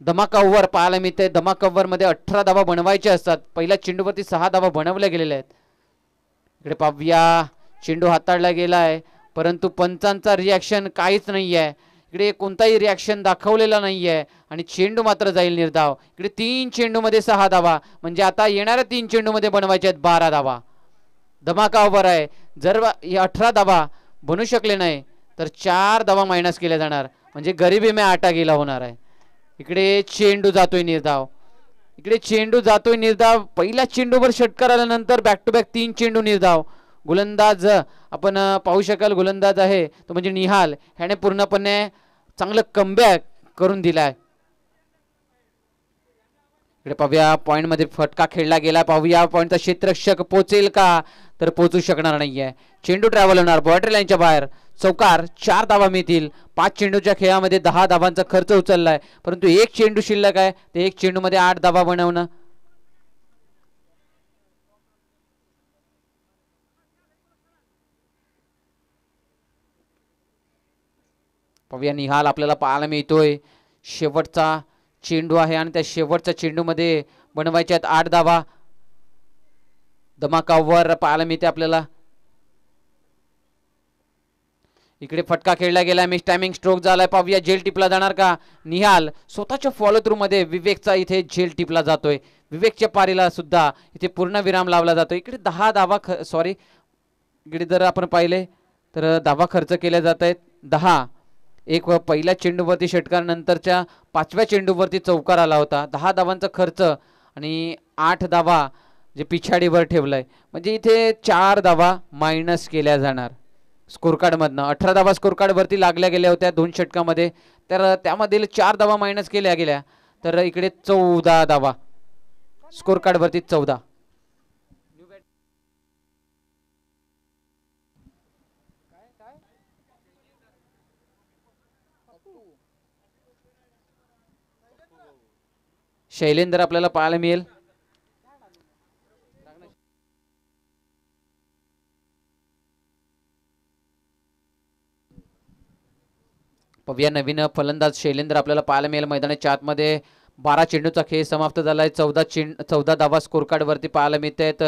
धमाका ओव्हर पाहायला मिळते. धमाका ओव्हरमध्ये अठरा धावा बनवायचे असतात. पहिल्या चेंडूवरती सहा धावा बनवल्या गेलेल्या आहेत. इकडे पाहूया. चेंडू हाताळला गेलाय. परंतु पंचांचा रिॲक्शन काहीच नाही आहे इकडे कोणताही रिॲक्शन दाखवलेला नाही आहे आणि चेंडू मात्र जाईल निर्धाव. इकडे तीन चेंडूमध्ये सहा धावा म्हणजे आता येणाऱ्या तीन चेंडूमध्ये बनवायचे आहेत बारा धावा धमाका ओव्हर आहे. जर हे अठरा धावा बनू शकले नाही तर चार धावा मायनस केल्या जाणार. म्हणजे गरिबी मे आटा गेला होणार आहे. इकडे चेंडू जातोय निर्धाव. इकडे चेंडू जातोय निर्धाव. पहिल्या चेंडूवर षटकार आल्यानंतर बॅक टू बॅक तीन चेंडू निर्धाव. गोलंदाज आपण पाहू शकाल गोलंदाज आहे तो म्हणजे निहाल. ह्याने पूर्णपणे चांगलं कमबॅक करून दिला आहे इकडे पाहूया पॉईंटमध्ये फटका खेळला गेला. पाहूया पॉईंटचा क्षेत्रक्षक पोचेल का? तर पोचू शकणार नाहीये. चेंडू ट्रॅव्हल होणार. बॉर्डर लाईनच्या बाहेर चौकार चार धावा मिळतील. पाच चेंडूच्या खेळामध्ये दहा धावांचा खर्च उचललाय. परंतु एक चेंडू शिल्लक आहे. ते एक चेंडूमध्ये आठ धावा बनवणं. पाहूया निहाल आपल्याला पाहायला मिळतोय. शेवटचा चेंडू आहे आणि त्या शेवटच्या चेंडूमध्ये बनवायच्या आहेत आठ धावा. धमाकावर पाहायला मिळते आपल्याला. इकडे फटका खेळला गेला मिस टायमिंग स्ट्रोक झालाय. पाहूया जेल टिपला जाणार का? निहाल स्वतःच्या फॉलो थ्रू मध्ये विवेकचा इथे झेल टिपला जातोय. विवेकच्या पारीला सुद्धा इथे पूर्ण विराम लावला जातोय. इकडे दहा धावा ख सॉरी इकडे जर आपण पाहिले तर धावा खर्च केल्या जात आहेत. दहा एक व पहिल्या चेंडूवरती षटकानंतरच्या पाचव्या चेंडूवरती चौकार आला होता. दहा धावांचा खर्च आणि आठ धावा जे पिछाडीवर ठेवलाय. म्हणजे इथे चार धावा मायनस केल्या जाणार. स्कोरकार्डमधनं अठरा धावा स्कोरकार्डवरती लागल्या गेल्या होत्या दोन षटकामध्ये. तर त्यामधील चार धावा मायनस केल्या गेल्या. तर इकडे चौदा धावा. स्कोरकार्डवरती चौदा. शैलेंद्र आपल्याला पाहायला मिळेल. पव्या नवीन फलंदाज शैलेंद्र आपल्याला पाहायला मिळेल मैदानाच्या आतमध्ये बारा चेंडूचा खेळ समाप्त झाला आहे चौदा चेंड चौदा धावा स्कोरकार्डवरती पाहायला मिळत आहेत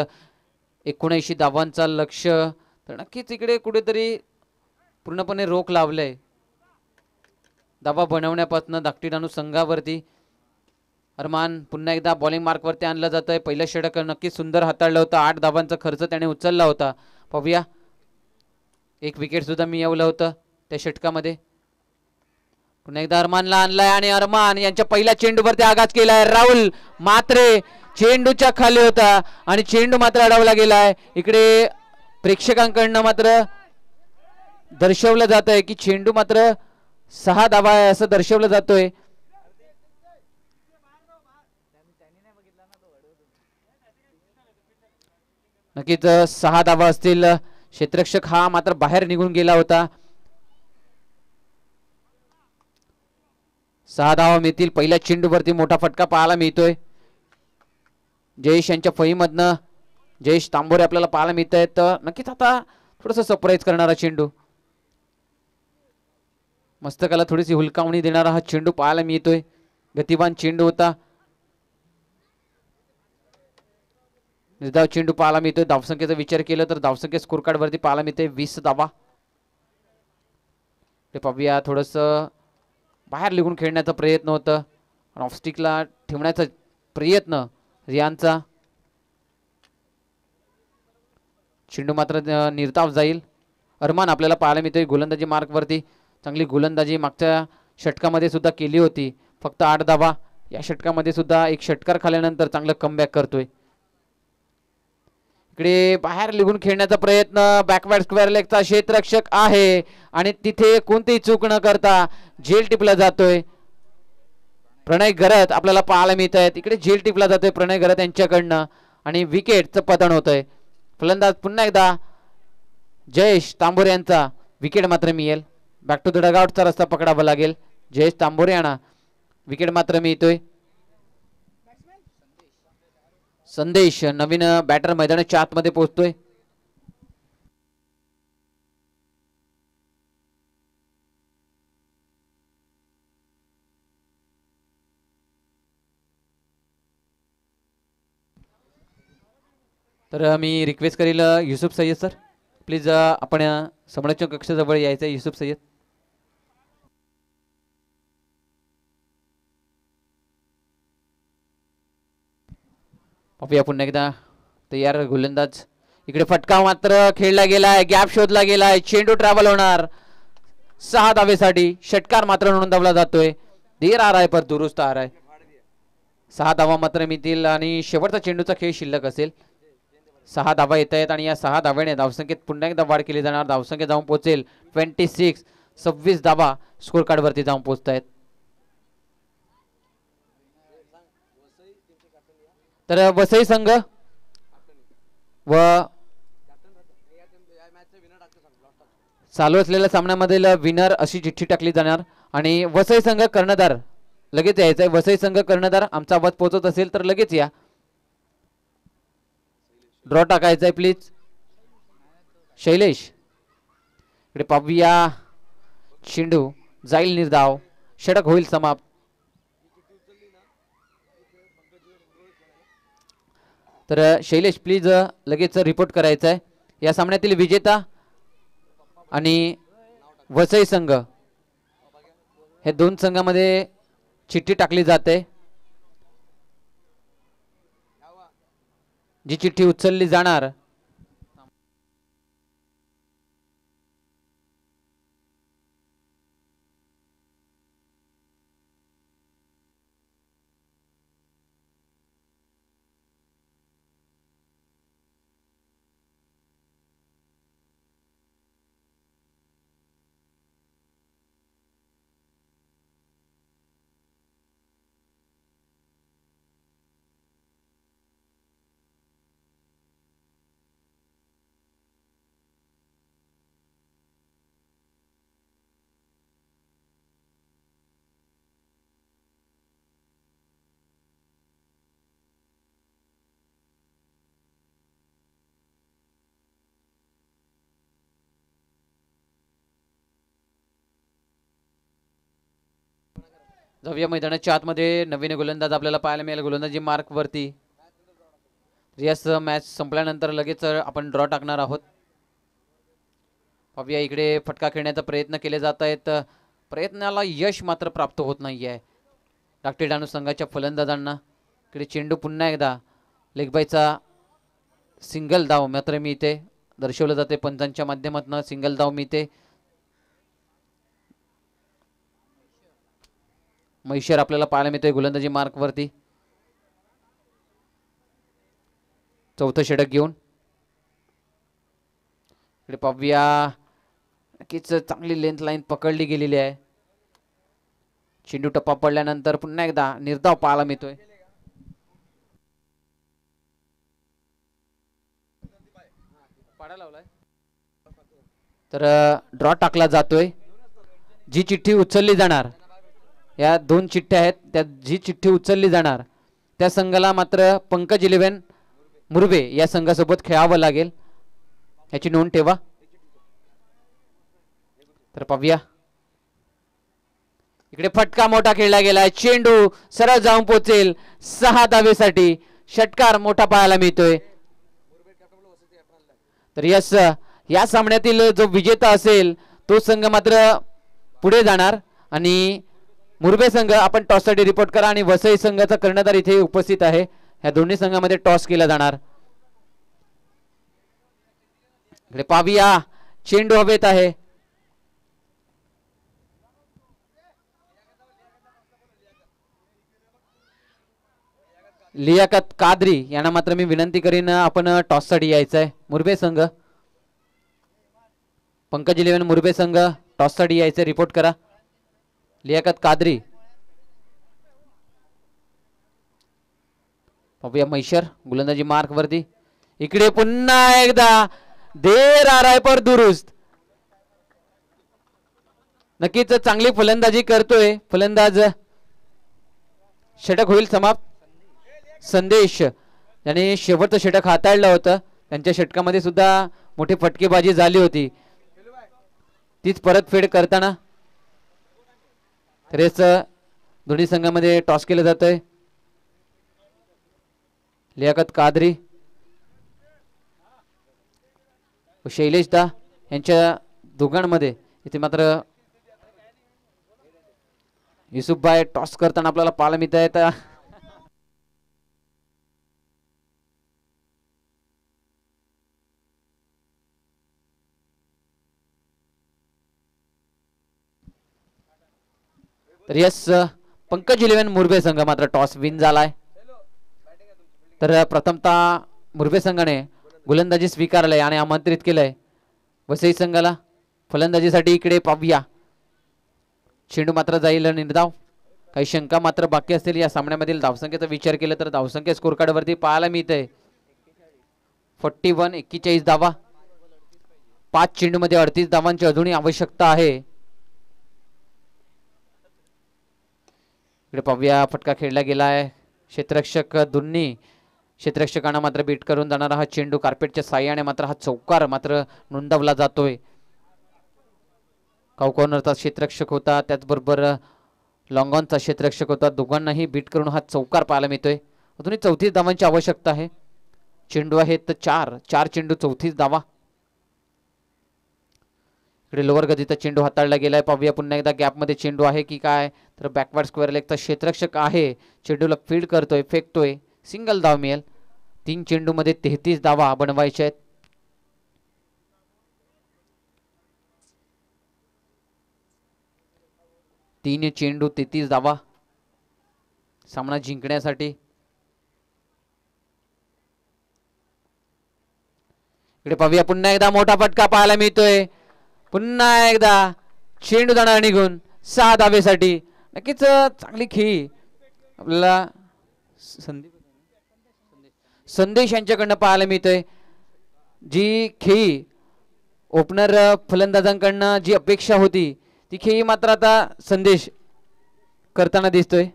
एकोणऐंशी धावांचा लक्ष. तर नक्कीच इकडे कुठेतरी पूर्णपणे रोख लावलंय. धावा बनवण्यापासून धाकटी डाणू संघावरती अरमान पुन्हा एकदा बॉलिंग मार्कवरती आणलं जातंय. पहिलं षटक नक्कीच सुंदर हाताळलं होतं. आठ धावांचा खर्च त्याने उचलला होता. पाहूया. एक विकेट सुद्धा मिळवलं होतं त्या षटकामध्ये. पुन्हा एकदा अरमानला आणलाय आणि अरमान यांच्या पहिल्या चेंडूवरती आघात केलाय. राहुल मात्रे चेंडूच्या खाली होता आणि चेंडू मात्र अडवला गेलाय. इकडे प्रेक्षकांकडनं मात्र दर्शवलं जात आहे की चेंडू मात्र सहा धावा आहे असं दर्शवलं जातोय. नक्कीच सहा धावा असतील. क्षेत्ररक्षक हा मात्र बाहेर निघून गेला होता. सहा धावा मिळतील. पहिल्या चेंडूवरती मोठा फटका पाहायला मिळतोय. जयेश यांच्या फईमधनं जयेश तांबोरे आपल्याला पाहायला मिळत आहेत तर नक्कीच आता थोडस सरप्राईज करणारा चेंडू. मस्तकाला थोडीशी हुलकावणी देणारा हा चेंडू पाहायला मिळतोय. गतिवान चेंडू होता. धाव चेंडू पाहायला मिळतोय धावसंख्येचा विचार केला तर धावसंख्या स्कोर कार्ड वरती पाहायला मिळते वीस धावा ते पाहूया थोडस बाहेर लिहून खेळण्याचा प्रयत्न होतं. ऑफस्टिकला ठेवण्याचा प्रयत्न रियांचा. चेंडू मात्र निर्ताप जाईल. अरमान आपल्याला पाहायला मिळतोय गोलंदाजी मार्कवरती. चांगली गोलंदाजी मागच्या षटकामध्ये सुद्धा केली होती. फक्त आठ धावा. या षटकामध्ये सुद्धा एक षटकार खाल्यानंतर चांगलं कमबॅक करतोय. इकडे बाहेर लिहून खेळण्याचा प्रयत्न बॅकवर्ड स्क्वेअर लेगचा क्षेत्ररक्षक आहे. आणि तिथे कोणतीही चूक न करता झेल टिपला जातोय. प्रणय गरत आपल्याला पाहायला मिळत आहेत इकडे झेल टिपला जातोय प्रणय गरत यांच्याकडनं. आणि विकेटचं पतन होतंय. फलंदाज पुन्हा एकदा जयेश तांबोरे यांचा विकेट मात्र मिळेल. बॅक टू द डगआउटचा रस्ता पकडावा लागेल. जयेश तांबोरे यांना विकेट मात्र मिळतोय. संदेश नवीन बॅटर मैदानाच्या आतमध्ये पोहोचतोय. तर मी रिक्वेस्ट करील युसुफ सय्यद सर. प्लीज आपण अ, कक्षाजवळ यायचं आहे युसुफ सय्यद. पाहूया पुन्हा एकदा. तयार गोलंदाज. इकडे फटका मात्र खेळला गेलाय. गॅप शोधला गेलाय. चेंडू ट्रॅव्हल होणार. सहा धावेसाठी षटकार मात्र नोंदवला जातोय. धीर आर आहे पर दुरुस्त आर आहे सहा धावा मात्र मिळतील आणि शेवटचा चेंडूचा खेळ शिल्लक असेल. सहा धावा येत आहेत आणि या सहा धाव्याने धावसंख्येत पुन्हा एकदा वाढ केली जाणार. धावसंख्या जाऊन पोहोचेल. ट्वेंटी सिक्स सव्वीस धावा स्कोर कार्डवरती जाऊन पोहोचत आहेत तर वसई संघ व चालू असलेल्या सामन्यामधील विनर अशी चिठ्ठी टाकली जाणार आणि वसई संघ कर्णधार लगेच यायचंय. वसई संघ कर्णधार आमचा आवाज पोहोचत असेल तर लगेच या. ड्रॉ टाकायचा आहे प्लीज शैलेश. इकडे पाहूया. चेंडू जाईल निर्धाव. षटक होईल समाप्त. तर शैलेश प्लीज लगेच रिपोर्ट करायचा आहे या सामन्यातील विजेता आणि वसई संघ हे दोन संघामध्ये चिठ्ठी टाकली जाते. जी चिठ्ठी उचलली जाणार जाऊया मैदानाच्या आतमध्ये. नवीन गोलंदाज आपल्याला पाहायला मिळेल. गोलंदाजी मार्क वरती. यस मॅच संपल्यानंतर लगेच आपण ड्रॉ टाकणार आहोत. पाहूया इकडे फटका खेळण्याचा प्रयत्न केले जात आहेत. प्रयत्नाला यश मात्र प्राप्त होत नाही आहे डाक्टर डानू संघाच्या फलंदाजांना. इकडे चेंडू पुन्हा एकदा. लेगबाईचा सिंगल धाव मात्र मी इथे दर्शवलं जाते पंचांच्या माध्यमातून. सिंगल धाव इथे मैशर आपल्याला पाहायला मिळतोय गोलंदाजी मार्कवरती. चौथं षटक घेऊन. इकडे पाहूया. नक्कीच चांगली लेंथ लाईन पकडली गेलेली आहे. चेंडू टप्पा पडल्यानंतर पुन्हा एकदा निर्धाव पाहायला मिळतोय. तर ड्रॉ टाकला जातोय. जी चिठ्ठी उचलली जाणार. या दोन चिठ्ठ्या आहेत. त्या जी चिठ्ठी उचलली जाणार त्या संघाला मात्र पंकज इलेव्हन मुरबे या संघासोबत खेळावं लागेल. याची नोंद ठेवा. तर पाहूया. इकडे फटका मोठा खेळला गेलाय. चेंडू सरळ जाऊन पोचेल सहा दावेसाठी षटकार मोठा पाहायला मिळतोय. तर यस या सामन्यातील जो विजेता असेल तो संघ मात्र पुढे जाणार आणि मुरबे संघ आपण टॉससाठी रिपोर्ट करा आणि वसई संघाचा कर्णधार इथे उपस्थित आहे. ह्या दोन्ही संघामध्ये टॉस केला जाणार. इकडे पाविया चेंडू हवेत आहे. लियाकत कादरी यांना मात्र मी विनंती करीन आपण टॉससाठी यायचं आहे मुरबे संघ. पंकज इलेव्हन मुरबे संघ टॉससाठी यायचं रिपोर्ट करा. लियाकत कादरी पाहूया मैशर गोलंदाजी मार्क वरती इकडे पुन्हा एकदा देर आराय पर दुरुस्त नक्कीच चांगली फलंदाजी करतोय फलंदाज षटक होईल समाप्त संदेश यांनी शेवटचं षटक हाताळलं होतं त्यांच्या षटकामध्ये सुद्धा मोठी फटकेबाजी झाली होती तीच परतफेड करताना तरीच दोन्ही संघामध्ये टॉस केलं जातंय. लियाकत कादरी. शैलेश दा यांच्या दोघांमध्ये इथे मात्र युसुफबाई टॉस करताना आपल्याला पाहायला मिळत आहे तर यस पंकज इलेव्हन मुरबे संघ मात्र टॉस विन झालाय. तर प्रथमतः मुरबे संघाने गोलंदाजी स्वीकारलंय आणि आमंत्रित केलंय. वसई संघाला फलंदाजीसाठी इकडे पाहूया. चेंडू मात्र जाईल निर्धाव काही शंका मात्र बाकी असतील या सामन्यामधील. धावसंख्येचा विचार केला तर धावसंख्या स्कोर कार्डवरती पाहायला मिळते. फोर्टी वन एक्केचाळीस धावा. पाच चेंडूमध्ये अडतीस धावांची अजूनही आवश्यकता आहे. इकडे पाहूया फटका खेळला गेला आहे क्षेत्ररक्षक दोन्ही क्षेत्ररक्षकांना मात्र बीट करून जाणारा हा चेंडू कार्पेटच्या साह्याने मात्र हा चौकार मात्र नोंदवला जातोय. काऊ कॉर्नरचा क्षेत्ररक्षक होता त्याचबरोबर लॉंगॉनचा क्षेत्ररक्षक होता. दोघांनाही बीट करून हा चौकार पाहायला मिळतोय. अजूनही चौतीस धावांची आवश्यकता आहे. चेंडू आहेत चार चार चेंडू चौतीस धावा. इकडे लोअर गतीचा चेंडू हाताळला गेलाय. पाहूया पुन्हा एकदा गॅपमध्ये चेंडू आहे की काय? तर बॅकवर्ड स्क्वेअर लेगचा क्षेत्ररक्षक आहे चेंडूला फील्ड करतोय फेकतोय. सिंगल धाव मिळेल. तीन चेंडूमध्ये तेहतीस धावा बनवायच्या आहेत. तीन चेंडू तेहतीस धावा. सामना जिंकण्यासाठी. इकडे पाहूया पुन्हा एकदा मोठा फटका पाहायला मिळतोय. पुन्हा एकदा चेंडू जाणार निघून. सहा धावेसाठी. नक्कीच चांगली खेळी. आपल्याला संदीप संदेश यांच्याकडनं पाहायला मिळतोय. जी खेळी ओपनर फलंदाजांकडनं जी अपेक्षा होती ती खेळी मात्र आता संदेश करताना दिसतोय.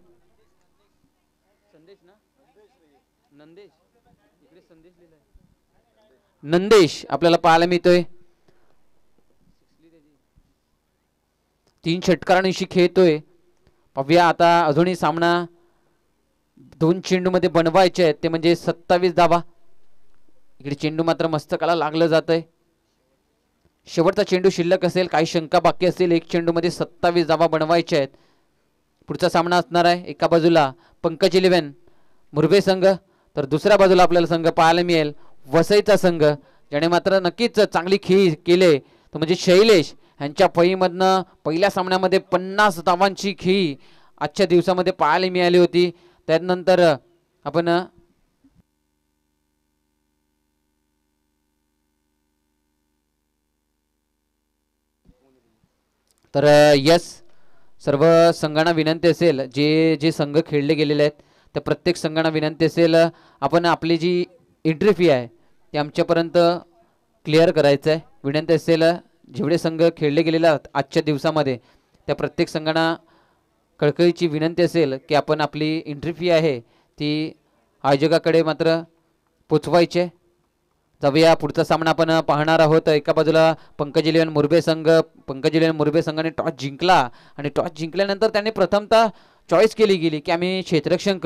नंदेश. आपल्याला पाहायला मिळतोय. तीन षटकारांशी खेळतोय. पाहूया आता अजूनही सामना दोन चेंडूमध्ये बनवायचे आहेत. ते म्हणजे सत्तावीस धावा. इकडे चेंडू मात्र मस्तकाला लागलं जात आहे शेवटचा चेंडू शिल्लक असेल काही शंका बाकी असतील एक चेंडूमध्ये सत्तावीस धावा बनवायच्या आहेत. पुढचा सामना असणार आहे एका बाजूला पंकज इलेव्हन मुर्बे संघ. तर दुसऱ्या बाजूला आपल्याला संघ पाहायला मिळेल. वसईचा संघ ज्याने मात्र नक्कीच चांगली खेळी केले. तो म्हणजे शैलेश. ह्यांच्या फळीमधनं पहिल्या सामन्यामध्ये पन्नास धावांची खेळी आजच्या दिवसामध्ये पाहायला मिळाली होती. त्यानंतर आपण तर यस सर्व संघांना विनंती असेल. जे जे संघ खेळले गेलेले आहेत त्या प्रत्येक संघांना विनंती असेल. आपण आपली जी एंट्री फी आहे ती आमच्यापर्यंत क्लिअर करायचं आहे विनंती असेल जेवढे संघ खेळले गेलेले आहेत आजच्या दिवसामध्ये त्या प्रत्येक संघांना कळकळीची विनंती असेल की आपण आपली एंट्री फी आहे ती आयोजकाकडे मात्र पोचवायची आहे. जाऊया पुढचा सामना आपण पाहणार आहोत. एका बाजूला पंकज इलेवन मुरबे संघ पंकज इलेवन मुरबे संघाने टॉस जिंकला आणि टॉस जिंकल्यानंतर त्यांनी प्रथमतः चॉईस केली गेली की आम्ही क्षेत्ररक्षण